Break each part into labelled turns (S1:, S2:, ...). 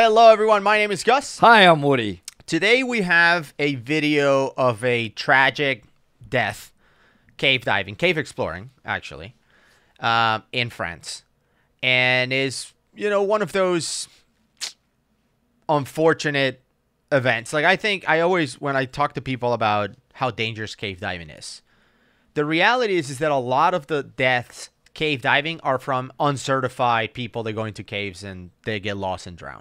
S1: Hello, everyone. My name is Gus.
S2: Hi, I'm Woody.
S1: Today we have a video of a tragic death, cave diving, cave exploring, actually, um, in France, and is you know one of those unfortunate events. Like I think I always when I talk to people about how dangerous cave diving is, the reality is is that a lot of the deaths cave diving are from uncertified people that go into caves and they get lost and drown.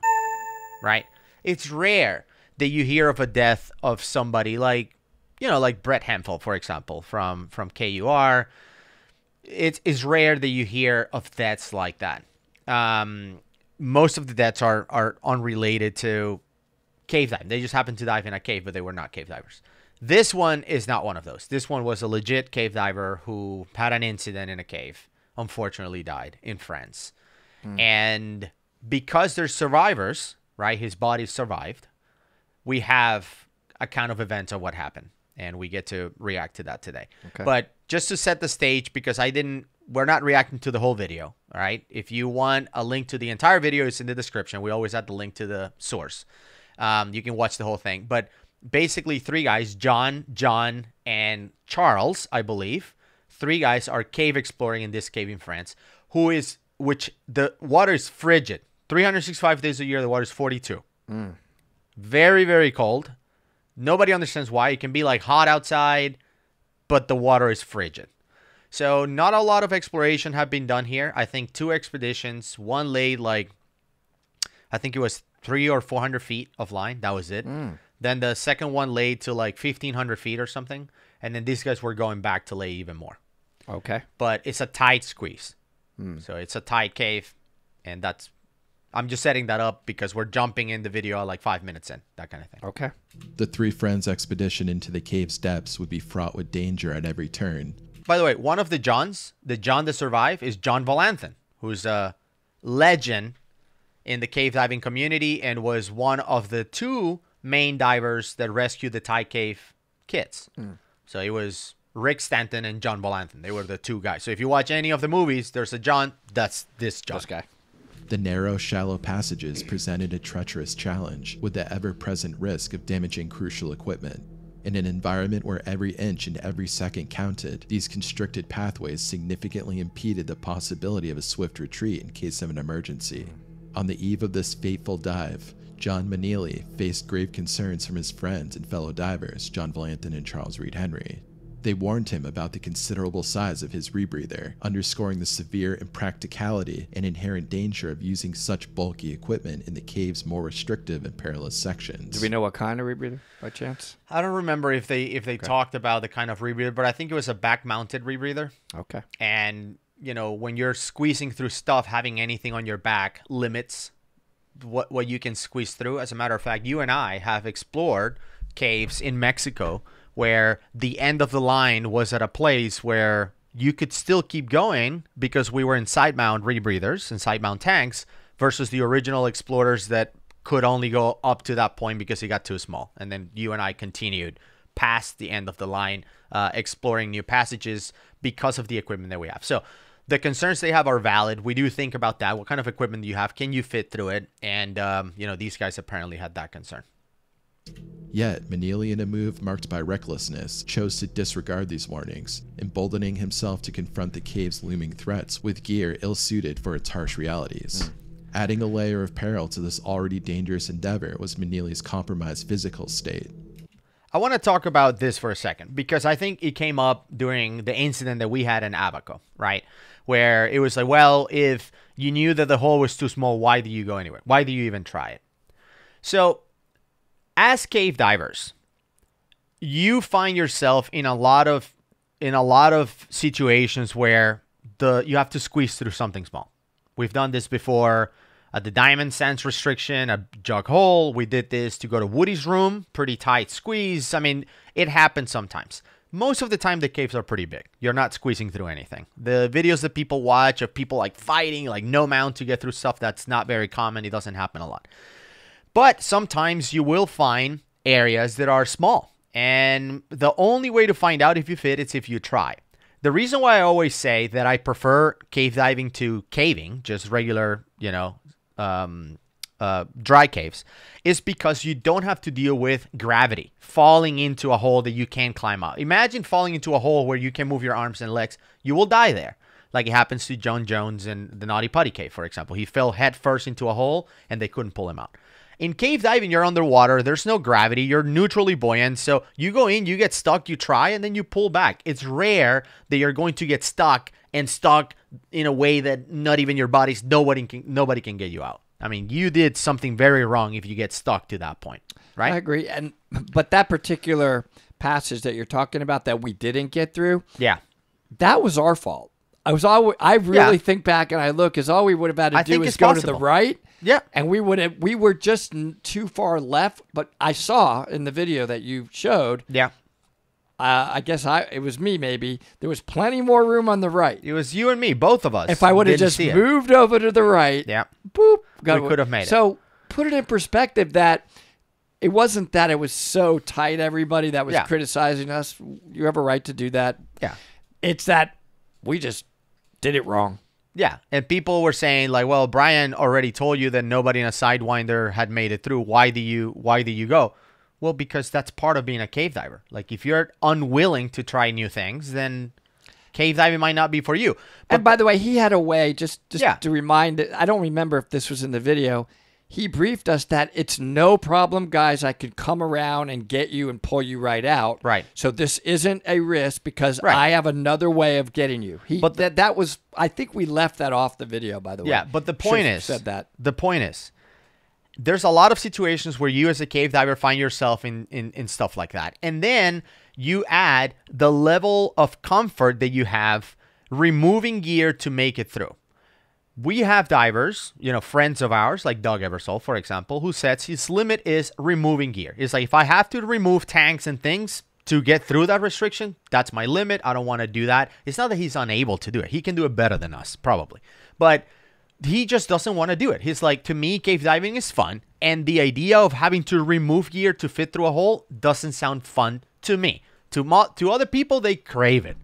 S1: Right? It's rare that you hear of a death of somebody like you know like Brett Hemphill for example from from KUR it is rare that you hear of deaths like that. Um, most of the deaths are are unrelated to cave diving. They just happened to dive in a cave but they were not cave divers. This one is not one of those. This one was a legit cave diver who had an incident in a cave unfortunately died in France. And because there's survivors right? His body survived. We have a kind of events of what happened and we get to react to that today.
S2: Okay.
S1: but just to set the stage because i didn't we're not reacting to the whole video all right? If you want a link to the entire video it's in the description. We always add the link to the source. Um, you can watch the whole thing. But basically three guys john john and charles i believe three guys are cave exploring in this cave in france who is which the water is frigid 365 days a year the water is 42 mm. very very cold. Nobody understands why. It can be like hot outside but the water is frigid. So not a lot of exploration have been done here. I think two expeditions one laid like i think it was three or 400 feet of line. That was it. Mm. Then the second one laid to like 1500 feet or something and then these guys were going back to lay even more.
S2: Okay.
S1: but it's a tight squeeze. Mm. So it's a tight cave, and that's. I'm just setting that up because we're jumping in the video like five minutes in, that kind of thing.
S2: Okay.
S3: The three friends' expedition into the cave's depths would be fraught with danger at every turn.
S1: By the way, one of the Johns, the John that survived, is John Volanthen, who's a legend in the cave diving community and was one of the two main divers that rescued the Thai cave kids. Hmm. So it was Rick Stanton and John Volanthen. They were the two guys. So if you watch any of the movies, there's a John. That's this John.
S2: This guy.
S3: The narrow, shallow passages presented a treacherous challenge, with the ever present risk of damaging crucial equipment. In an environment where every inch and every second counted, these constricted pathways significantly impeded the possibility of a swift retreat in case of an emergency. On the eve of this fateful dive, John Manili faced grave concerns from his friends and fellow divers, John Volanthen and Charles Reed Henry. They warned him about the considerable size of his rebreather, underscoring the severe impracticality and inherent danger of using such bulky equipment in the cave's more restrictive and perilous sections.
S2: Do we know what kind of rebreather by chance?
S1: I don't remember if they if they talked about the kind of rebreather, but I think it was a back mounted rebreather.
S2: Okay.
S1: And you know, when you're squeezing through stuff, having anything on your back limits what what you can squeeze through. As a matter of fact, you and I have explored caves in Mexico where the end of the line was at a place where you could still keep going because we were in side mount rebreathers and side mount tanks versus the original explorers that could only go up to that point because it got too small. And then you and I continued past the end of the line, uh, exploring new passages because of the equipment that we have. So the concerns they have are valid. We do think about that. What kind of equipment do you have? Can you fit through it? And um, you know, these guys apparently had that concern.
S3: Yet, Manili, in a move marked by recklessness, chose to disregard these warnings, emboldening himself to confront the cave's looming threats with gear ill suited for its harsh realities. Hmm. Adding a layer of peril to this already dangerous endeavor was Manili's compromised physical state.
S1: I want to talk about this for a second because I think it came up during the incident that we had in Abaco, right? Where it was like, well, if you knew that the hole was too small, why do you go anywhere? Why do you even try it? So, as cave divers, you find yourself in a lot of in a lot of situations where the you have to squeeze through something small. We've done this before at the diamond sense restriction, a jug hole. We did this to go to Woody's room, pretty tight squeeze. I mean, it happens sometimes. Most of the time, the caves are pretty big. You're not squeezing through anything. The videos that people watch of people like fighting, like no mount to get through stuff, that's not very common. It doesn't happen a lot. But sometimes you will find areas that are small. And the only way to find out if you fit is if you try. The reason why I always say that I prefer cave diving to caving, just regular, you know, um, uh, dry caves is because you don't have to deal with gravity falling into a hole that you can't climb out. Imagine falling into a hole where you can move your arms and legs. You will die there. Like it happens to John Jones in the Nutty Putty Cave, for example. He fell headfirst into a hole and they couldn't pull him out. In cave diving, you're underwater. There's no gravity. You're neutrally buoyant. So you go in, you get stuck, you try, and then you pull back. It's rare that you're going to get stuck and stuck in a way that not even your body's nobody can nobody can get you out. I mean, you did something very wrong if you get stuck to that point, right?
S2: I agree. And but that particular passage that you're talking about that we didn't get through,
S1: yeah.
S2: that was our fault. I was all I really
S1: Yeah.
S2: think back and I look is all we would have had to
S1: I
S2: do is go to the right.
S1: Yeah.
S2: And we would have we were just too far left, but I saw in the video that you showed,
S1: Yeah.
S2: uh, I guess I it was me maybe, there was plenty more room on the right.
S1: It was you and me, both of us.
S2: If I would have just moved over to the right,
S1: Yeah.
S2: boop, got
S1: We could have made it.
S2: So put it in perspective that it wasn't that it was so tight. Everybody that was
S1: Yeah.
S2: criticizing us, you have a right to do that.
S1: Yeah.
S2: It's that we just did it wrong.
S1: Yeah, and people were saying like, "Well, Brian already told you that nobody in a sidewinder had made it through. Why do you why do you go?" Well, because that's part of being a cave diver. Like if you're unwilling to try new things, then cave diving might not be for you.
S2: and by the way, he had a way just just
S1: Yeah.
S2: to remind. I don't remember if this was in the video. He briefed us that it's no problem, guys. I could come around and get you and pull you right out.
S1: Right.
S2: So this isn't a risk because
S1: Right.
S2: I have another way of getting you. He,
S1: But
S2: that that was. I think we left that off the video. By the way.
S1: Yeah, but the point
S2: Should've
S1: is
S2: said that.
S1: The point is there's a lot of situations where you as a cave diver find yourself in, in, in stuff like that. And then you add the level of comfort that you have removing gear to make it through. We have divers, you know, friends of ours, like Doug Ebersole, for example, who says his limit is removing gear. It's like if I have to remove tanks and things to get through that restriction, that's my limit. I don't want to do that. It's not that he's unable to do it. He can do it better than us, probably. But he just doesn't want to do it. He's like, to me, cave diving is fun. And the idea of having to remove gear to fit through a hole doesn't sound fun to me. To, mo- to other people, they crave it.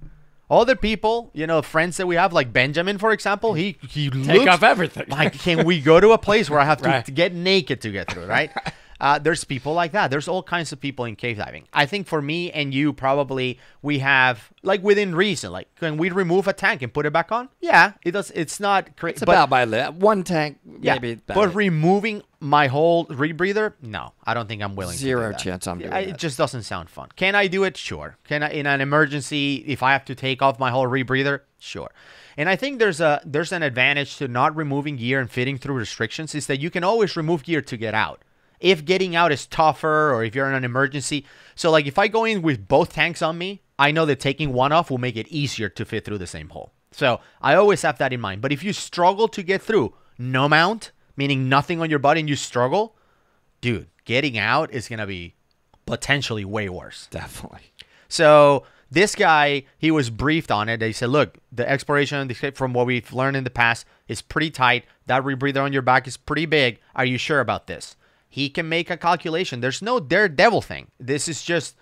S1: Other people, you know, friends that we have, like Benjamin, for example, he he
S2: Take
S1: looks
S2: off everything.
S1: like, can we go to a place where I have to,
S2: Right.
S1: to get naked to get through, right? Uh, there's people like that. There's all kinds of people in cave diving. I think for me and you, probably we have like within reason. Like, can we remove a tank and put it back on? Yeah, it does. It's not crazy.
S2: It's about my li- one tank,
S1: yeah,
S2: maybe.
S1: but
S2: it.
S1: removing my whole rebreather, no, I don't think I'm willing. to
S2: Zero
S1: do that.
S2: chance I'm doing
S1: I-
S2: that.
S1: It just doesn't sound fun. Can I do it? Sure. Can I in an emergency if I have to take off my whole rebreather? Sure. And I think there's a there's an advantage to not removing gear and fitting through restrictions is that you can always remove gear to get out. If getting out is tougher or if you're in an emergency. So like if I go in with both tanks on me, I know that taking one off will make it easier to fit through the same hole. So I always have that in mind. But if you struggle to get through, no mount, meaning nothing on your body and you struggle, dude, getting out is gonna be potentially way worse.
S2: definitely.
S1: So this guy, he was briefed on it. They said, look, the exploration from what we've learned in the past is pretty tight. That rebreather on your back is pretty big. Are you sure about this? He can make a calculation. There's no daredevil thing. This is just,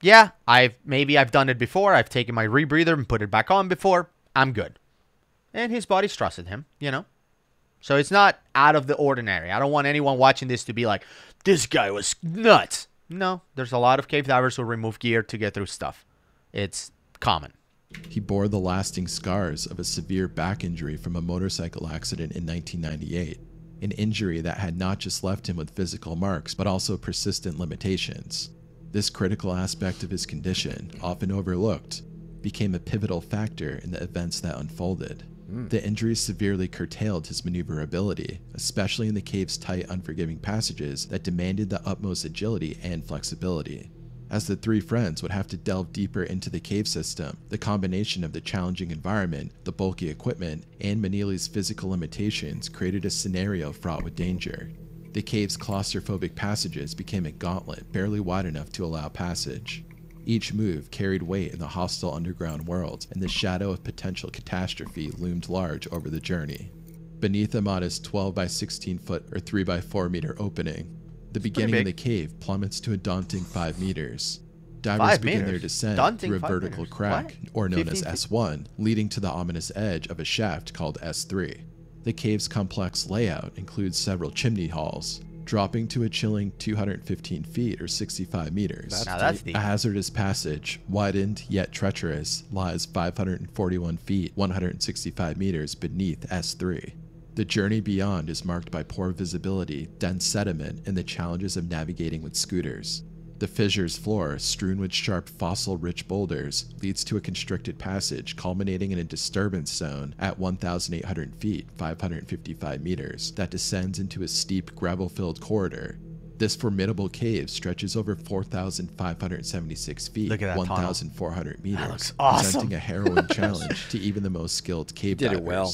S1: yeah, I've maybe I've done it before. I've taken my rebreather and put it back on before. I'm good. And his body's trusted him, you know? So it's not out of the ordinary. I don't want anyone watching this to be like, this guy was nuts. No, there's a lot of cave divers who remove gear to get through stuff. It's common.
S3: He bore the lasting scars of a severe back injury from a motorcycle accident in 1998, an injury that had not just left him with physical marks, but also persistent limitations. This critical aspect of his condition, often overlooked, became a pivotal factor in the events that unfolded. Hmm. The injury severely curtailed his maneuverability, especially in the cave's tight, unforgiving passages that demanded the utmost agility and flexibility. As the three friends would have to delve deeper into the cave system, the combination of the challenging environment, the bulky equipment, and Manili's physical limitations created a scenario fraught with danger. The cave's claustrophobic passages became a gauntlet barely wide enough to allow passage. Each move carried weight in the hostile underground world, and the shadow of potential catastrophe loomed large over the journey. Beneath a modest 12 by 16 foot or 3 by 4 meter opening, the beginning of the cave plummets to a daunting 5 meters. Divers
S1: Five
S3: begin their descent
S1: Daunting
S3: through a vertical
S1: meters.
S3: crack,
S1: What?
S3: or known as
S1: 15 feet?
S3: S1, leading to the ominous edge of a shaft called S3. The cave's complex layout includes several chimney halls, dropping to a chilling 215 feet or 65 meters.
S1: That's.
S3: A hazardous passage, widened yet treacherous, lies 541 feet, 165 meters beneath S3. The journey beyond is marked by poor visibility, dense sediment, and the challenges of navigating with scooters. The fissure's floor, strewn with sharp fossil rich boulders, leads to a constricted passage culminating in a disturbance zone at 1,800 feet, 555 meters, that descends into a steep gravel filled corridor. This formidable cave stretches over 4,576 feet,
S1: Look at that
S3: 1,400 meters,
S1: looks awesome.
S3: presenting a harrowing challenge to even the most skilled cave
S2: Did it well.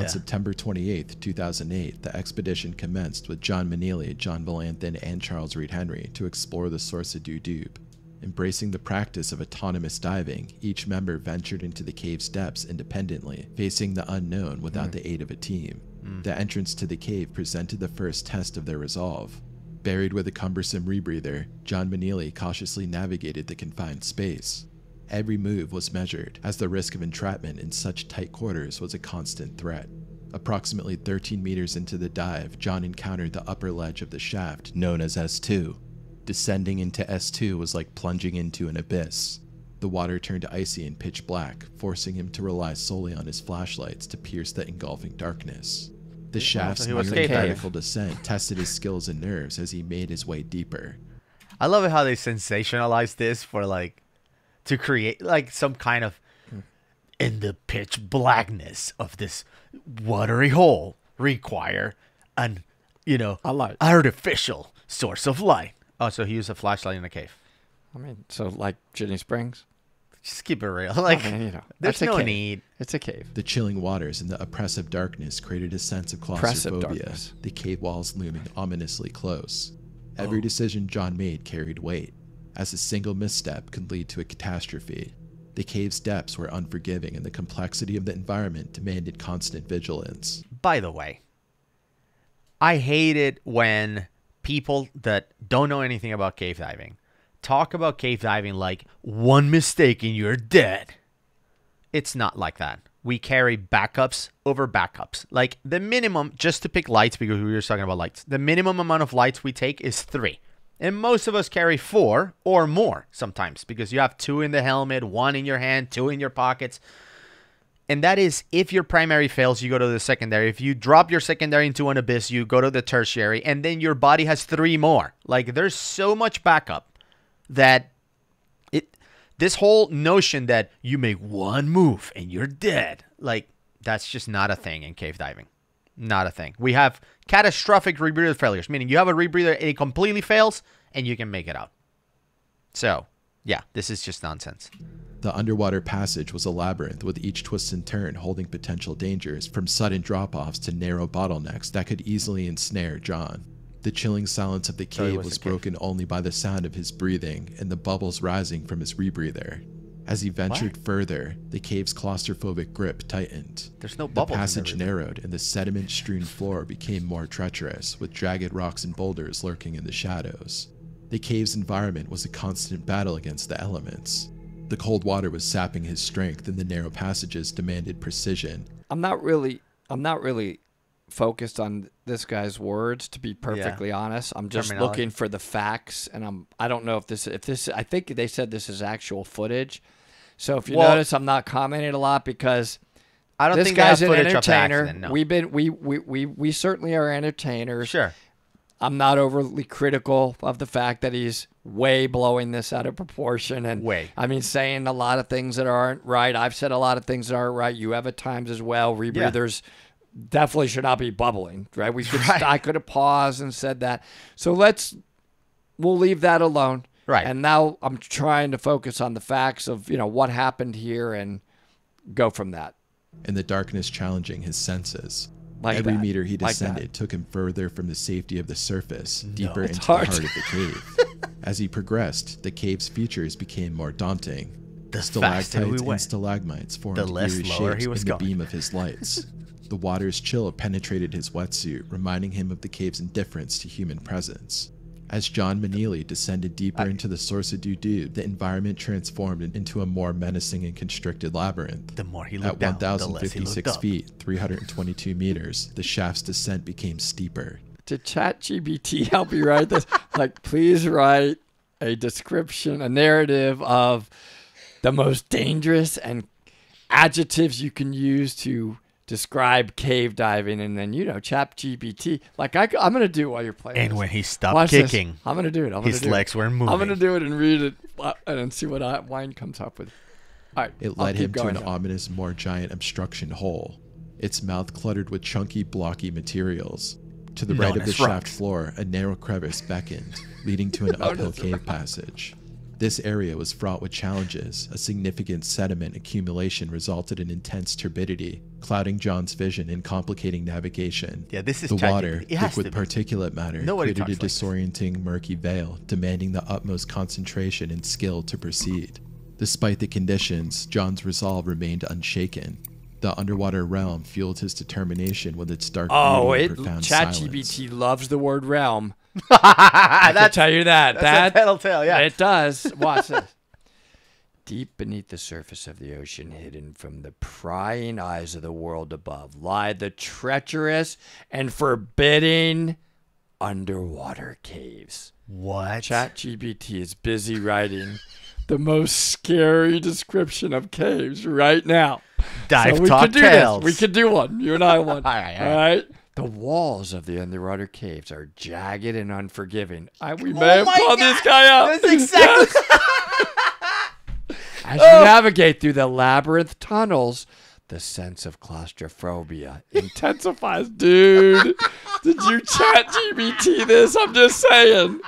S3: On
S1: Yeah.
S3: September 28, 2008, the expedition commenced with John Manili, John Volanthen, and Charles Reed Henry to explore the source of Dudube. Embracing the practice of autonomous diving, each member ventured into the cave's depths independently, facing the unknown without hmm. the aid of a team. Hmm. The entrance to the cave presented the first test of their resolve. Buried with a cumbersome rebreather, John Manili cautiously navigated the confined space. Every move was measured, as the risk of entrapment in such tight quarters was a constant threat. Approximately 13 meters into the dive, John encountered the upper ledge of the shaft, known as S2. Descending into S2 was like plunging into an abyss. The water turned icy and pitch black, forcing him to rely solely on his flashlights to pierce the engulfing darkness. The shaft's
S1: he was
S3: nearly
S1: cave diving.
S3: vertical descent tested his skills and nerves as he made his way deeper.
S1: I love it how they sensationalize this for like to create like some kind of in the pitch blackness of this watery hole require an you know
S2: A light.
S1: artificial source of light. Oh, so he used a flashlight in the cave.
S2: I mean, so like Ginnie Springs.
S1: Just keep it real. Like
S2: I mean, you know,
S1: there's
S2: that's a
S1: no
S2: cave.
S1: need.
S2: It's a cave.
S3: The chilling waters and the oppressive darkness created a sense of
S2: Oppressive
S3: claustrophobia,
S2: darkness.
S3: the cave walls looming ominously close.
S1: Oh.
S3: Every decision John made carried weight, as a single misstep could lead to a catastrophe. The cave's depths were unforgiving, and the complexity of the environment demanded constant vigilance.
S1: By the way, I hate it when people that don't know anything about cave diving talk about cave diving like one mistake and you're dead. It's not like that. We carry backups over backups. Like the minimum, just to pick lights, because we were talking about lights, the minimum amount of lights we take is three. And most of us carry four or more sometimes because you have two in the helmet, one in your hand, two in your pockets. And that is if your primary fails, you go to the secondary. If you drop your secondary into an abyss, you go to the tertiary. And then your body has three more. Like there's so much backup that it this whole notion that you make one move and you're dead, like that's just not a thing in cave diving. Not a thing. We have catastrophic rebreather failures, meaning you have a rebreather, it completely fails, and you can make it out. So, yeah, this is just nonsense.
S3: The underwater passage was a labyrinth with each twist and turn holding potential dangers from sudden drop offs to narrow bottlenecks that could easily ensnare John. The chilling silence of the cave
S1: was
S3: was
S1: a cave.
S3: broken only by the sound of his breathing and the bubbles rising from his rebreather. As he ventured further, the cave's claustrophobic grip tightened.
S1: There's no
S3: The
S1: bubbles. the
S3: passage narrowed and the sediment strewn floor became more treacherous, with jagged rocks and boulders lurking in the shadows. The cave's environment was a constant battle against the elements. The cold water was sapping his strength, and the narrow passages demanded precision.
S2: I'm not really I'm not really focused on this guy's words to be perfectly honest. I'm just looking for the facts and I'm I don't know if this if this I think they said this is actual footage. So if you
S1: Well-
S2: notice I'm not commenting a lot because
S1: I don't
S2: this
S1: think
S2: guy's an
S1: footage of the
S2: entertainer.
S1: accident, no.
S2: We've been we, we we we certainly are entertainers.
S1: Sure.
S2: I'm not overly critical of the fact that he's way blowing this out of proportion and
S1: Way.
S2: I mean saying a lot of things that aren't right. I've said a lot of things that aren't right. You have at times as well. Rebreathers definitely should not be bubbling, right? We could
S1: Right.
S2: I could have paused and said that. So let's we'll leave that alone.
S1: Right.
S2: And now I'm trying to focus on the facts of, you know, what happened here and go from that.
S3: and the darkness challenging his senses.
S2: Like
S3: Every
S2: that.
S3: meter he
S2: Like
S3: descended took him further from the safety of the surface, deeper into
S2: hard.
S3: the heart of the cave. As he progressed, the cave's features became more daunting.
S1: The
S3: Stalactites
S1: we
S3: and stalagmites formed
S1: the less
S3: eerie shapes
S1: he was
S3: in the beam of his lights. the water's chill penetrated his wetsuit, reminding him of the cave's indifference to human presence. As John Manili descended deeper into the source of Dudu, the environment transformed into a more menacing and constricted labyrinth.
S1: The more he looked down, the less he looked
S3: 1,056 feet, 322 meters, the shaft's descent became steeper.
S2: Did ChatGPT help you write this? like, please write a description, a narrative of the most dangerous and adjectives you can use to describe cave diving, and then you know, ChatGPT. Like, I, am gonna do it while you're playing.
S1: And
S2: this.
S1: when he stopped
S2: Watch this.
S1: kicking,
S2: I'm gonna do it. I'm
S1: his
S2: gonna do
S1: legs
S2: it.
S1: were moving.
S2: I'm gonna do it and read it uh, and see what I, Wine comes up with. All right,
S3: It
S2: I'll
S3: led him to an
S2: now.
S3: ominous, more giant obstruction hole, its mouth cluttered with chunky, blocky materials. To the right
S1: Known
S3: of the
S1: as
S3: shaft floor, a narrow crevice beckoned, leading to an uphill cave passage. This area was fraught with challenges. A significant sediment accumulation resulted in intense turbidity, clouding John's vision and complicating navigation.
S1: Yeah, this is
S3: the
S1: ChatGPT.
S3: water,
S1: It has
S3: liquid particulate matter,
S1: Nobody
S3: created a
S1: talks like
S3: disorienting, murky veil, demanding the utmost concentration and skill to proceed. Despite the conditions, John's resolve remained unshaken. The underwater realm fueled his determination with its dark
S2: Oh,
S3: beauty
S2: it
S3: and profound silence.
S2: ChatGPT loves the word realm. I can tell you that.
S1: That's
S2: that
S1: a tattletale, yeah.
S2: It does. Watch this. Deep beneath the surface of the ocean, hidden from the prying eyes of the world above, lie the treacherous and forbidding underwater caves.
S1: What?
S2: ChatGPT is busy writing the most scary description of caves right now.
S1: Dive
S2: so we
S1: talk
S2: could do
S1: tales.
S2: this. We could do one. You and I one.
S1: All right, all
S2: all
S1: right.
S2: The walls of the underwater caves are jagged and unforgiving. I, we oh may
S1: Oh
S2: have called
S1: God.
S2: this guy out.
S1: That's exactly.
S2: As you oh. navigate through the labyrinth tunnels, the sense of claustrophobia intensifies. Dude, did you chat GPT this? I'm just saying.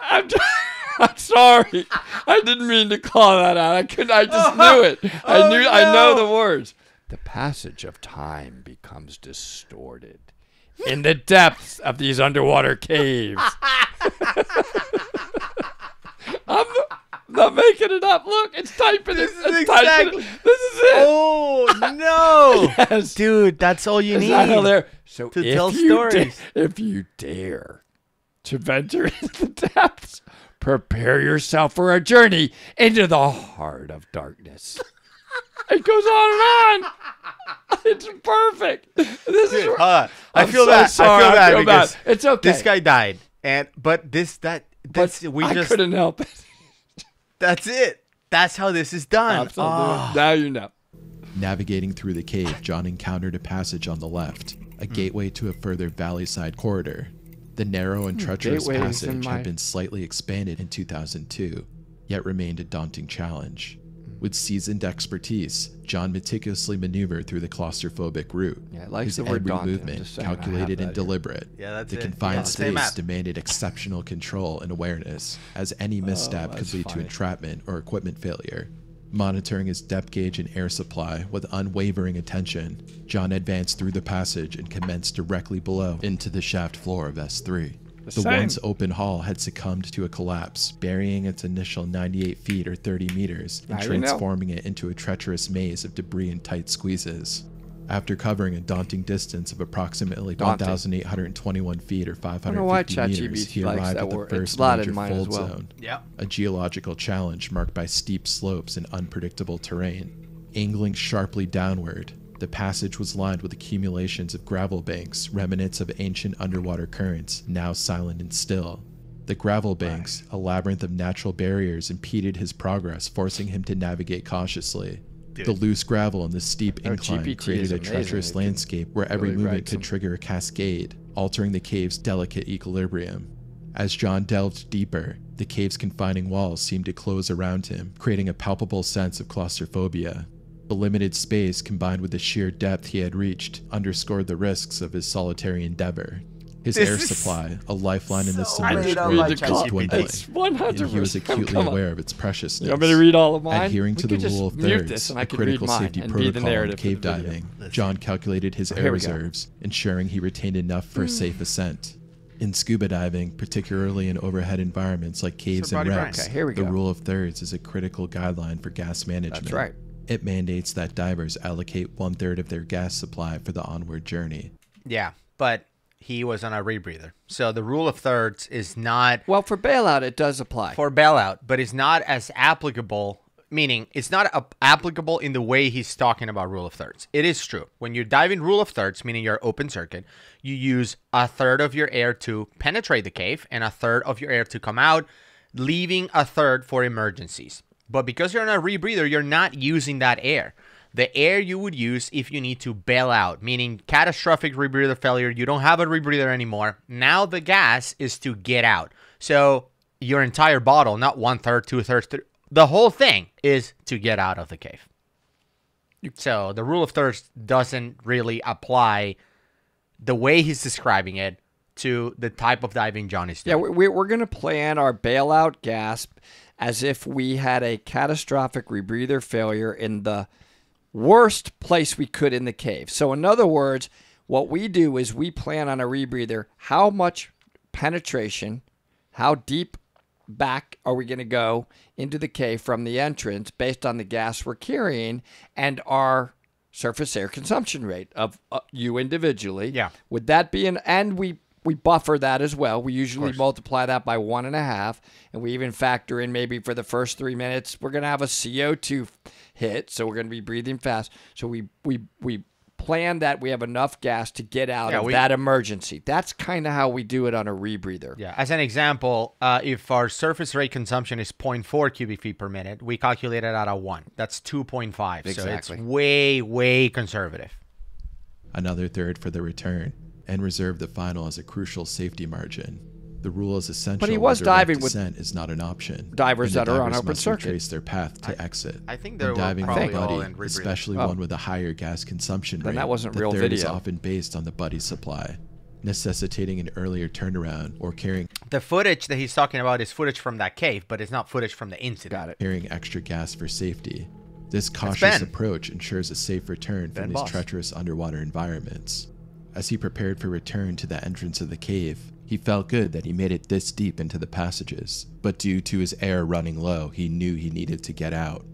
S2: I'm, just, I'm sorry. I didn't mean to call that out. I could. I just knew it. I
S1: Oh,
S2: knew. I know the words. The passage of time becomes distorted in the depths of these underwater caves. I'm not making it up. Look, it's typing it.
S1: is
S2: It's
S1: exactly-
S2: it. This is it.
S1: oh no,
S2: Yes.
S1: dude, that's all you
S2: Is
S1: need.
S2: that So
S1: to tell
S2: you da-
S1: stories.
S2: if you dare to venture into the depths, prepare yourself for a journey into the heart of darkness. it goes on and on. It's perfect. This is.
S1: Hold on. I
S2: I'm
S1: feel
S2: so
S1: bad.
S2: sorry.
S1: I feel
S2: I feel bad.
S1: because
S2: It's okay.
S1: this guy died, and but this that
S2: but
S1: that's we
S2: I
S1: just
S2: couldn't help it.
S1: that's it. That's how this is done.
S2: Absolutely.
S1: Oh.
S2: Now you know.
S3: Navigating through the cave, John encountered a passage on the left, a hmm. gateway to a further valley side corridor. The narrow and hmm. treacherous
S2: gateways
S3: passage
S2: my-
S3: had been slightly expanded in 2002, yet remained a daunting challenge. With seasoned expertise, John meticulously maneuvered through the claustrophobic route.
S2: Yeah, it likes
S3: His every
S2: daunting.
S3: Movement
S2: just saying I have
S3: calculated and
S2: here.
S3: deliberate.
S1: Yeah, that's
S3: the
S1: it.
S3: confined
S1: Yeah,
S3: space demanded exceptional control and awareness, as any misstep oh, could
S2: Oh, that's
S3: lead to entrapment or equipment failure. Monitoring his depth gauge and air supply with unwavering attention, John advanced through the passage and commenced directly below into the shaft floor of S3. The,
S2: same.
S3: once open hall had succumbed to a collapse, burying its initial 98 feet or 30 meters and transforming it into a treacherous maze of debris and tight squeezes. After covering a daunting distance of approximately
S2: Daunting.
S3: 1,821 feet or
S2: don't know why
S3: 550 meters, he arrived at the
S2: word.
S3: First major fold
S2: well.
S3: zone
S1: Yeah.
S3: a geological challenge marked by steep slopes and unpredictable terrain. Angling sharply downward, the passage was lined with accumulations of gravel banks, remnants of ancient underwater currents, now silent and still. The gravel banks, a labyrinth of natural barriers, impeded his progress, forcing him to navigate cautiously. The loose gravel and the steep
S2: Oh,
S3: incline
S2: GPT
S3: created a treacherous
S2: It
S3: landscape where every
S2: really
S3: movement could
S2: some-
S3: trigger a cascade, altering the cave's delicate equilibrium. As John delved deeper, the cave's confining walls seemed to close around him, creating a palpable sense of claustrophobia. The limited space combined with the sheer depth he had reached underscored the risks of his solitary endeavor. His
S1: This
S3: air supply, a lifeline in the
S1: so
S2: I
S3: submerged
S2: did
S1: don't
S3: world,
S1: like
S2: read the
S3: was
S1: ChatGPT.
S3: dwindling,
S2: It's 100.
S3: and he was acutely aware of its preciousness.
S2: You want me to read all of mine?
S3: Adhering to
S2: We
S3: the rule of thirds,
S2: this and I
S3: a
S2: could read
S3: critical safety
S2: and
S3: protocol in
S2: narrative
S3: cave
S2: for the video.
S3: diving, John calculated his air
S2: here we go.
S3: reserves, ensuring he retained enough for a safe ascent. In scuba diving, particularly in overhead environments like caves and wrecks,
S2: Okay,
S3: the rule of thirds is a critical guideline for gas management.
S2: That's right.
S3: It mandates that divers allocate one third of their gas supply for the onward journey.
S1: Yeah, but he was on a rebreather. So the rule of thirds is not
S2: Well, for bailout, it does apply.
S1: for bailout, but it's not as applicable. Meaning, it's not a- applicable in the way he's talking about rule of thirds. It is true. When you dive in rule of thirds, meaning you're open circuit, you use a third of your air to penetrate the cave and a third of your air to come out, leaving a third for emergencies. But because you're on a rebreather, you're not using that air. The air you would use if you need to bail out, meaning catastrophic rebreather failure, you don't have a rebreather anymore. Now the gas is to get out. So your entire bottle, not one third, two thirds, th- the whole thing is to get out of the cave. So the rule of thirds doesn't really apply the way he's describing it to the type of diving John is
S2: Yeah,
S1: doing.
S2: we- we're going to plan our bailout gasp as if we had a catastrophic rebreather failure in the worst place we could in the cave. So, in other words, what we do is we plan on a rebreather how much penetration, how deep back are we going to go into the cave from the entrance based on the gas we're carrying and our surface air consumption rate of uh, you individually.
S1: Yeah.
S2: Would that be an and we we buffer that as well. We usually multiply that by one and a half, and we even factor in maybe for the first three minutes we're gonna have a CO two hit, so we're gonna be breathing fast. So we we we plan that we have enough gas to get out
S1: Yeah,
S2: of
S1: we-
S2: that emergency. That's kind of how we do it on a rebreather.
S1: Yeah, as an example, uh, if our surface rate consumption is 0.4 cubic feet per minute, we calculate it at a 1. That's 2.5.
S2: Exactly.
S1: So it's way, way conservative.
S3: another third for the return, and reserve the final as a crucial safety margin. The rule is essential.
S2: But he was diving with
S3: descent is not an option.
S2: divers
S3: and the
S2: that are on
S3: divers
S2: open
S3: must
S2: circuit.
S3: retrace their path to exit.
S1: I think
S3: When
S1: they're
S3: diving
S1: probably
S3: with a buddy, especially
S2: Oh.
S3: one with a higher gas consumption
S2: Then
S3: rate.
S2: that wasn't
S3: the
S2: real
S3: third is
S2: video.
S3: often based on the buddy supply, necessitating an earlier turnaround or carrying
S1: The footage that he's talking about is footage from that cave, but it's not footage from the incident.
S2: Got it.
S3: carrying extra gas for safety. This cautious approach ensures a safe return
S1: Ben
S3: from these
S1: Boss.
S3: treacherous underwater environments. As he prepared for return to the entrance of the cave, he felt good that he made it this deep into the passages, but due to his air running low, he knew he needed to get out.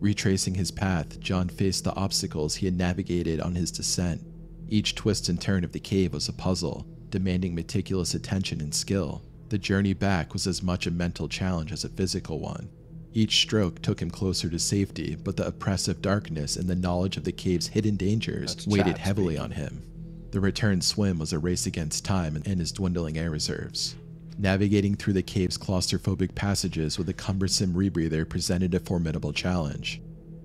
S3: Retracing his path, John faced the obstacles he had navigated on his descent. Each twist and turn of the cave was a puzzle, demanding meticulous attention and skill. The journey back was as much a mental challenge as a physical one. Each stroke took him closer to safety, but the oppressive darkness and the knowledge of the cave's hidden dangers
S2: That's
S3: weighted heavily on him. The return swim was a race against time and his dwindling air reserves. Navigating through the cave's claustrophobic passages with a cumbersome rebreather presented a formidable challenge.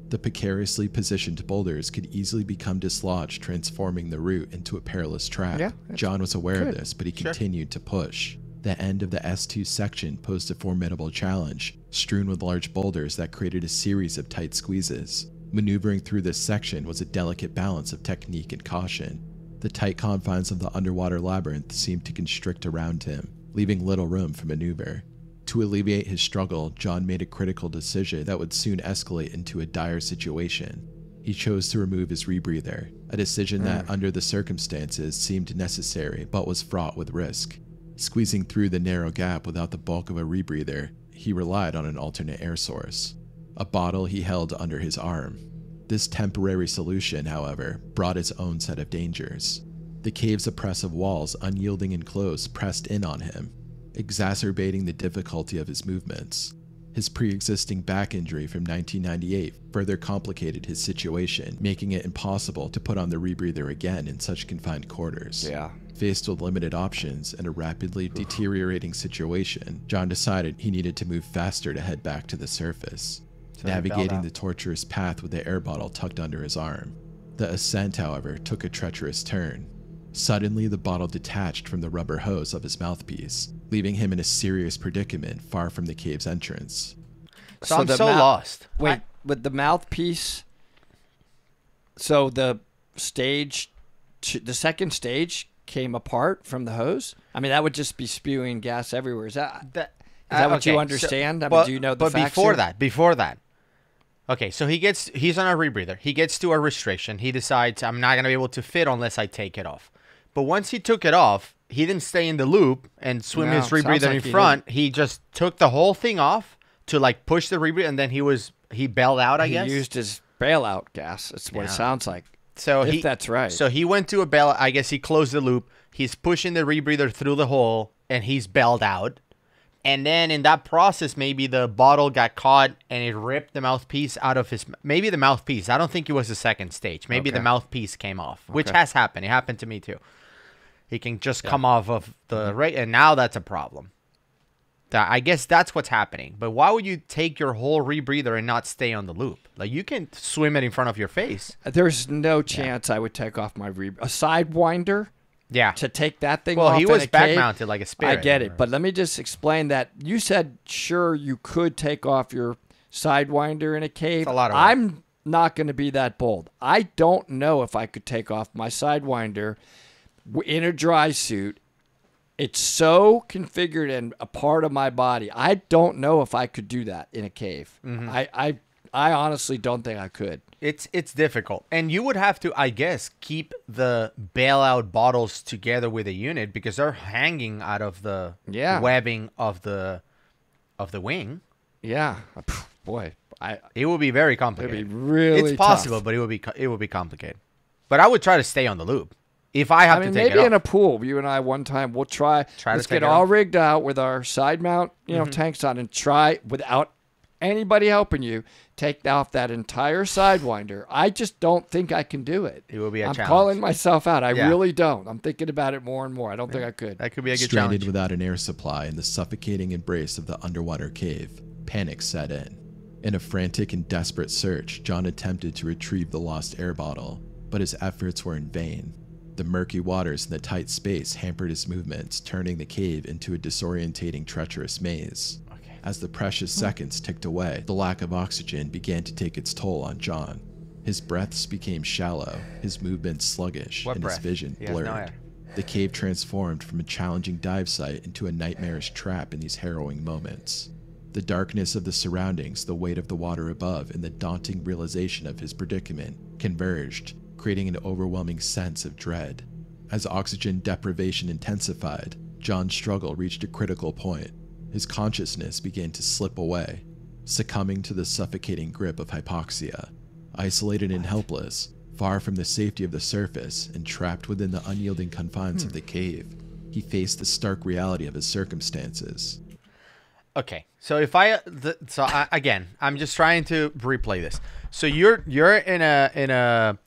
S3: The precariously positioned boulders could easily become dislodged, transforming the route into a perilous trap.
S2: Yeah,
S3: John was aware
S2: good.
S3: of this, but he
S1: Sure.
S3: continued to push. The end of the S2 section posed a formidable challenge, strewn with large boulders that created a series of tight squeezes. Maneuvering through this section was a delicate balance of technique and caution. The tight confines of the underwater labyrinth seemed to constrict around him, leaving little room for maneuver. To alleviate his struggle, John made a critical decision that would soon escalate into a dire situation. He chose to remove his rebreather, a decision that, mm. under the circumstances, seemed necessary but was fraught with risk. Squeezing through the narrow gap without the bulk of a rebreather, he relied on an alternate air source a bottle he held under his arm. This temporary solution, however, brought its own set of dangers. The cave's oppressive walls, unyielding and close, pressed in on him, exacerbating the difficulty of his movements. His pre existing back injury from 1998 further complicated his situation, making it impossible to put on the rebreather again in such confined quarters.
S2: Yeah.
S3: Faced with limited options and a rapidly deteriorating situation, John decided he needed to move faster to head back to the surface,
S1: he bailed
S3: navigating the tortuous path with the air bottle tucked under his arm. The ascent, however, took a treacherous turn. Suddenly, the bottle detached from the rubber hose of his mouthpiece, leaving him in a serious predicament far from the cave's entrance.
S1: So,
S2: So
S1: I'm
S2: the
S1: so lost.
S2: Wait,
S1: I-
S2: with the mouthpiece. So the stage, the second stage came apart from the hose. I mean, that would just be spewing gas everywhere. Is that?
S1: that,
S2: Is that
S1: uh,
S2: what you
S1: okay,
S2: understand? I mean,
S1: but,
S2: do you know the
S1: But
S2: facts
S1: before
S2: here?
S1: that, before that, okay, so he gets he's on a rebreather. He gets to a restriction. He decides I'm not gonna be able to fit unless I take it off. But once he took it off, he didn't stay in the loop and swim
S2: No,
S1: his rebreather
S2: like
S1: in
S2: he
S1: front. He just took the whole thing off to like push the rebreather, and then he was he bailed out. I guess.
S2: he
S1: guess.
S2: used his bailout gas. That's what it sounds like.
S1: So
S2: If
S1: he,
S2: that's right.
S1: So he went to a bell. I guess he closed the loop. He's pushing the rebreather through the hole, and he's bailed out. And then in that process, maybe the bottle got caught and it ripped the mouthpiece out of his. Maybe the mouthpiece. I don't think it was the second stage. Maybe the mouthpiece came off, which
S2: Okay.
S1: has happened. It happened to me too. He can just come off of the
S2: Mm-hmm.
S1: rate, and now that's a problem. That I guess that's what's happening. But why would you take your whole rebreather and not stay on the loop? Like you can swim it in front of your face.
S2: There's no chance I would take off my re- a sidewinder
S1: Yeah.
S2: to take that thing
S1: Well,
S2: off
S1: he was back
S2: cave.
S1: mounted like a spirit.
S2: I get it, but let me just explain that. You said sure you could take off your sidewinder in a cave.
S1: It's a lot of work.
S2: I'm not going to be that bold. I don't know if I could take off my sidewinder in a dry suit. It's so configured and a part of my body. I don't know if I could do that in a cave.
S1: Mm-hmm.
S2: I, I I honestly don't think I could.
S1: It's it's difficult, and you would have to, I guess, keep the bailout bottles together with a unit because they're hanging out of the
S2: Yeah.
S1: webbing of the of the wing.
S2: Yeah, boy, I
S1: It would be very complicated.
S2: it'd be really
S1: it's possible,
S2: tough.
S1: but it would be it would be complicated. But I would try to stay on the loop if I have
S2: I mean,
S1: to take
S2: maybe in a pool, you and I one time we'll try.
S1: Try to
S2: let's
S1: take
S2: get all
S1: off.
S2: Rigged out with our side mount, you know, mm-hmm. tanks on, and try without anybody helping you take off that entire sidewinder. I just don't think I can do it.
S1: It will be a
S2: I'm
S1: challenge.
S2: calling myself out. I
S1: Yeah.
S2: really don't. I'm thinking about it more and more. I don't think I could.
S1: that could be a good
S3: Stranded
S1: challenge.
S3: without an air supply in the suffocating embrace of the underwater cave, panic set in. In a frantic and desperate search, John attempted to retrieve the lost air bottle, but his efforts were in vain. The murky waters and the tight space hampered his movements, turning the cave into a disorientating, treacherous maze. As the precious seconds ticked away, the lack of oxygen began to take its toll on John. His breaths became shallow, his movements sluggish,
S1: What
S3: and
S1: breath?
S3: his vision
S1: He has no
S3: blurred. The cave transformed from a challenging dive site into a nightmarish trap in these harrowing moments. The darkness of the surroundings, the weight of the water above, and the daunting realization of his predicament converged, creating an overwhelming sense of dread. As oxygen deprivation intensified, John's struggle reached a critical point. His consciousness began to slip away, succumbing to the suffocating grip of hypoxia. Isolated and helpless, far from the safety of the surface and trapped within the unyielding confines of the hmm. cave, he faced the stark reality of his circumstances.
S1: Okay, so if I, the, so I, again, I'm just trying to replay this. So you're you're in a in a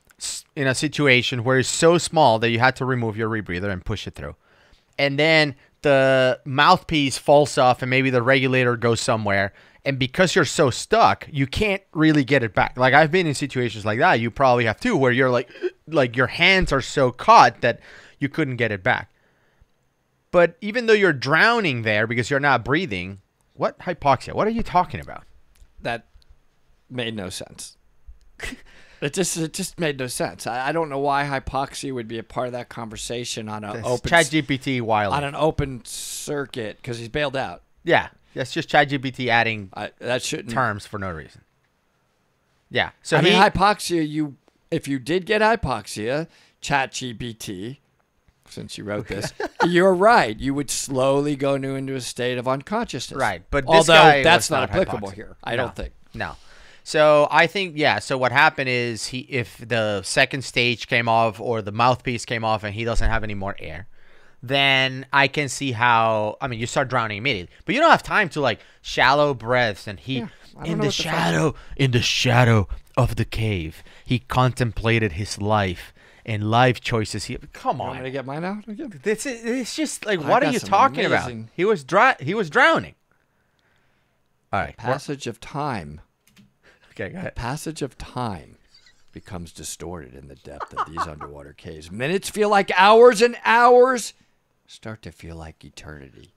S1: in a situation where it's so small that you had to remove your rebreather and push it through, and then the mouthpiece falls off and maybe the regulator goes somewhere, and because you're so stuck, you can't really get it back. Like I've been in situations like that. You probably have too, where you're like like your hands are so caught that you couldn't get it back. But even though you're drowning there because you're not breathing, what hypoxia? What are you talking about?
S2: That made no sense. it just it just made no sense. I, I don't know why hypoxia would be a part of that conversation on an open
S1: Chat GPT wild.
S2: on an open circuit because he's bailed out.
S1: yeah, that's just Chat GPT adding
S2: I, that shouldn't.
S1: terms for no reason. Yeah. So
S2: I
S1: he,
S2: mean, hypoxia. You, if you did get hypoxia, ChatGPT, since you wrote this, you're right. You would slowly go new into a state of unconsciousness.
S1: right, but this
S2: although
S1: guy
S2: that's
S1: was
S2: not applicable here, I
S1: No,
S2: don't think.
S1: No. So I think yeah. So what happened is he, if the second stage came off or the mouthpiece came off and he doesn't have any more air, then I can see how. I mean, you start drowning immediately, but you don't have time to like shallow breaths and he
S2: don't
S1: in the
S2: what the fuck-
S1: shadow in the shadow of the cave he contemplated his life and life choices. He come on.
S2: I'm gonna get mine out again?
S1: this is it's just like what are you talking
S2: amazing-
S1: about? He was dry. He was drowning. All right.
S2: Passage of time.
S1: Okay, go ahead.
S2: Passage of time becomes distorted in the depth of these underwater caves. Minutes feel like hours, and hours start to feel like eternity.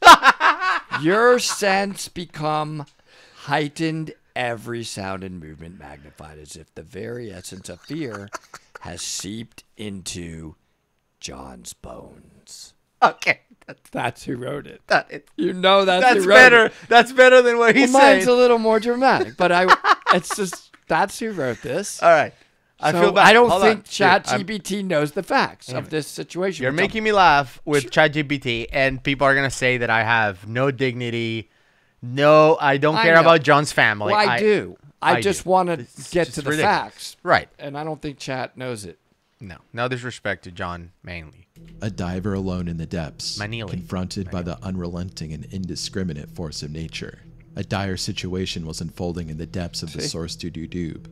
S2: Your sense become heightened, every sound and movement magnified, as if the very essence of fear has seeped into John's bones.
S1: Okay. That's,
S2: That's who wrote it.
S1: that, it,
S2: You know that's,
S1: that's
S2: who wrote
S1: better.
S2: It.
S1: That's better than what
S2: Well,
S1: he's
S2: mine's a little more dramatic, but I. It's just that's who wrote this.
S1: All right. I
S2: So
S1: feel bad.
S2: I don't
S1: Hold
S2: think
S1: on. Dude,
S2: ChatGPT knows the facts of mm. this situation.
S1: You're
S2: which I'm-
S1: making me laugh with ChatGPT, and people are gonna say that I have no dignity. No, I don't
S2: I
S1: care
S2: know.
S1: about John's family.
S2: Well, I, do. I,
S1: I
S2: just want to get to the
S1: ridiculous.
S2: facts,
S1: Right.
S2: and I don't think Chat knows it.
S1: No, no disrespect to John Manley.
S3: A diver alone in the depths,
S1: Manili.
S3: confronted by the unrelenting and indiscriminate force of nature. A dire situation was unfolding in the depths of the source doo doob.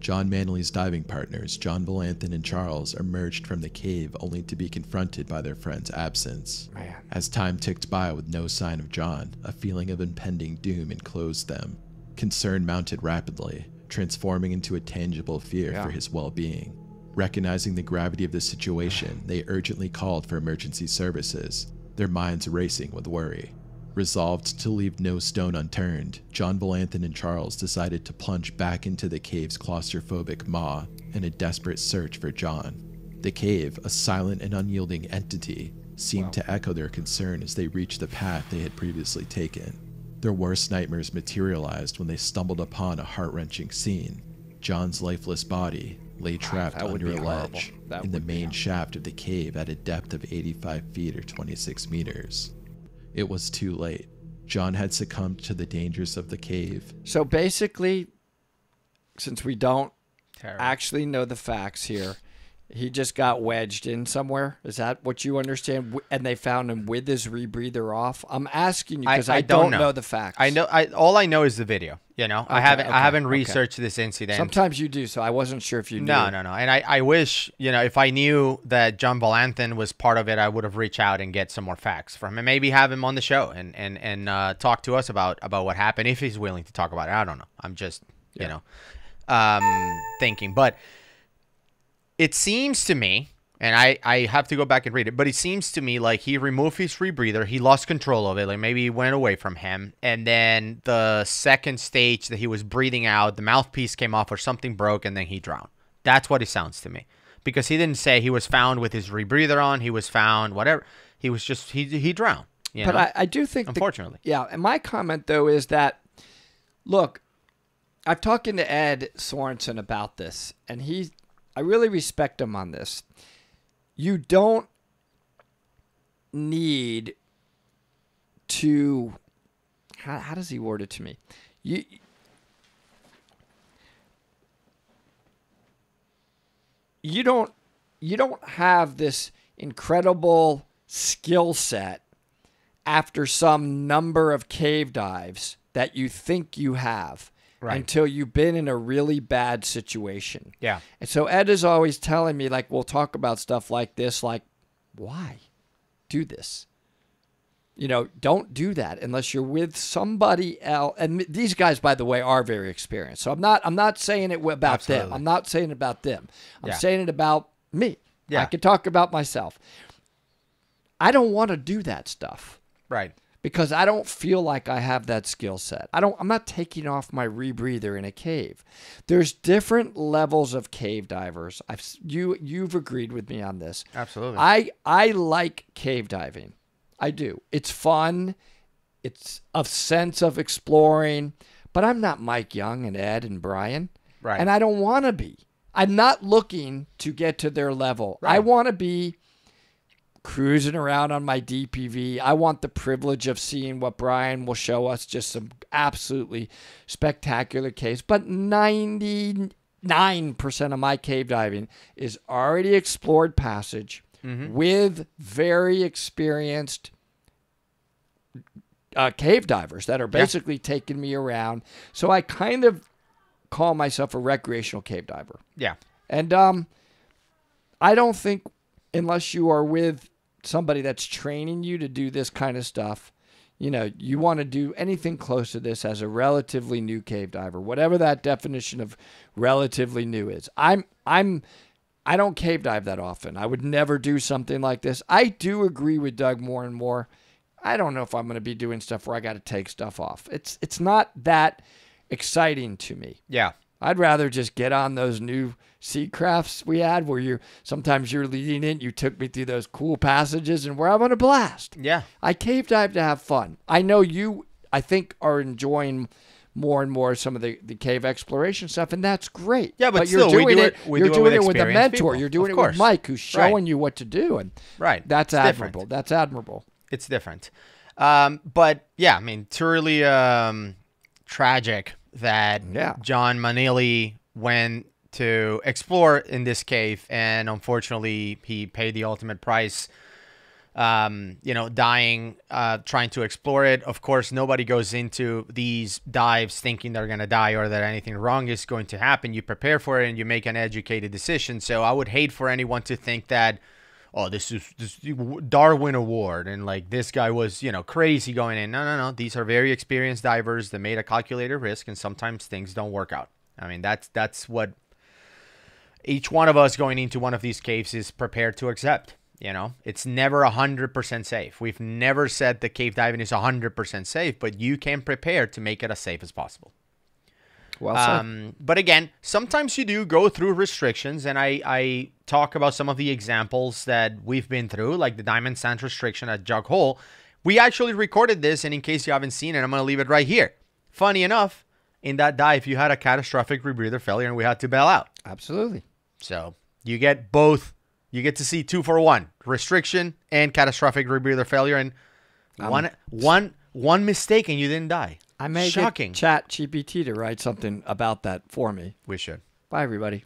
S3: John Manley's diving partners, John Volanthen and Charles, emerged from the cave only to be confronted by their friend's absence.
S2: Man.
S3: As time ticked by with no sign of John, a feeling of impending doom enclosed them. Concern mounted rapidly, transforming into a tangible fear
S2: Yeah.
S3: for his well being. Recognizing the gravity of the situation, they urgently called for emergency services, their minds racing with worry. Resolved to leave no stone unturned, John Volanthen and Charles decided to plunge back into the cave's claustrophobic maw in a desperate search for John. The cave, a silent and unyielding entity, seemed to echo their concern as they reached the path they had previously taken. Their worst nightmares materialized when they stumbled upon a heart wrenching scene. John's lifeless body lay trapped
S2: that would
S3: under a ledge in the main shaft of the cave at a depth of 85 feet or 26 meters. It was too late. John had succumbed to the dangers of the cave.
S2: So basically, since we don't
S1: Terrible.
S2: actually know the facts here, he just got wedged in somewhere. Is that what you understand? And they found him with his rebreather off. I'm asking you because
S1: I
S2: I,
S1: don't
S2: don't
S1: know.
S2: know. the facts.
S1: I know. I all I know is the video. You know, I haven't.
S2: okay,
S1: I haven't
S2: okay.
S1: researched this incident.
S2: Sometimes you do, so I wasn't sure if you knew.
S1: No, no, no. And I, I wish, you know, if I knew that John Volanthen was part of it, I would have reached out and get some more facts from him. And maybe have him on the show and and and uh, talk to us about about what happened if he's willing to talk about it. I don't know. I'm just, you know, um, thinking. But it seems to me, and I I have to go back and read it, but it seems to me like he removed his rebreather, he lost control of it, like maybe it went away from him, and then the second stage that he was breathing out, the mouthpiece came off or something broke, and then he drowned. That's what it sounds to me, because he didn't say he was found with his rebreather on, he was found whatever, he was just he he drowned. You
S2: But
S1: know?
S2: I, I do think the-
S1: unfortunately,
S2: Yeah, and my comment though is that look, I've talked to Edd Sorenson about this, and he I really respect him on this. You don't need to how, how does he word it to me? You you don't you don't have this incredible skill set after some number of cave dives that you think you have
S1: Right.
S2: until you've been in a really bad situation.
S1: yeah,
S2: And so Ed is always telling me, like, we'll talk about stuff like this, like, why do this? You know, don't do that unless you're with somebody else. And these guys, by the way, are very experienced. So I'm not, I'm not saying it about
S1: Absolutely.
S2: them. I'm not saying it about them. I'm
S1: Yeah.
S2: saying it about me.
S1: Yeah.
S2: I can talk about myself. I don't want to do that stuff
S1: right,
S2: because I don't feel like I have that skill set. I don't I'm not taking off my rebreather in a cave. There's different levels of cave divers. I've you you've agreed with me on this.
S1: absolutely.
S2: I I like cave diving. I do. It's fun. It's a sense of exploring, but I'm not Mike Young and Ed and Brian.
S1: Right.
S2: And I don't want to be. I'm not looking to get to their level. I want to be cruising around on my DPV. I want the privilege of seeing what Brian will show us just some absolutely spectacular caves. But 99% of my cave diving is already explored passage with very experienced uh, cave divers that are basically taking me around. So I kind of call myself a recreational cave diver.
S1: yeah,
S2: And um, I don't think unless you are with somebody that's training you to do this kind of stuff, you know, you want to do anything close to this as a relatively new cave diver, whatever that definition of relatively new is. I'm I'm I don't cave dive that often. I would never do something like this. I do agree with Doug more and more. I don't know if I'm going to be doing stuff where I got to take stuff off. It's it's not that exciting to me.
S1: yeah,
S2: I'd rather just get on those new Seacrafts we had where you're sometimes you're leading it. You took me through those cool passages and we're having a blast.
S1: yeah.
S2: I cave dive to have fun. I know you, I think, are enjoying more and more some of the, the cave exploration stuff, and that's great.
S1: Yeah, but
S2: you're
S1: still, we
S2: doing
S1: do
S2: it.
S1: it-
S2: you're
S1: do it
S2: doing
S1: with
S2: it with a mentor.
S1: people.
S2: You're doing it with Mike, who's
S1: Right.
S2: showing you what to do, and
S1: Right.
S2: that's
S1: It's different.
S2: admirable. That's admirable.
S1: it's different. Um, but yeah, I mean, truly um, tragic that
S2: Yeah.
S1: John Manili went to explore in this cave, and unfortunately, he paid the ultimate price. Um, you know, dying, uh, trying to explore it. Of course, nobody goes into these dives thinking they're going to die or that anything wrong is going to happen. You prepare for it and you make an educated decision. So I would hate for anyone to think that, oh, this is this Darwin Award and like this guy was, you know, crazy going in. No, no, no. These are very experienced divers that made a calculated risk, and sometimes things don't work out. I mean, that's that's what each one of us going into one of these caves is prepared to accept. You know, it's never 100% safe. We've never said that cave diving is 100% safe, but you can prepare to make it as safe as possible.
S2: Well.
S1: Um, but again, sometimes you do go through restrictions, and I, I talk about some of the examples that we've been through, like the diamond sand restriction at Jug Hole. We actually recorded this, and in case you haven't seen it, I'm going to leave it right here. Funny enough, in that dive, you had a catastrophic rebreather failure, and we had to bail out.
S2: Absolutely.
S1: So you get both. You get to see two for one: restriction and catastrophic rebreather failure, and one one one mistake, and you didn't die.
S2: I may
S1: Shocking.
S2: get Chat GPT to write something about that for me.
S1: We should.
S2: Bye, everybody.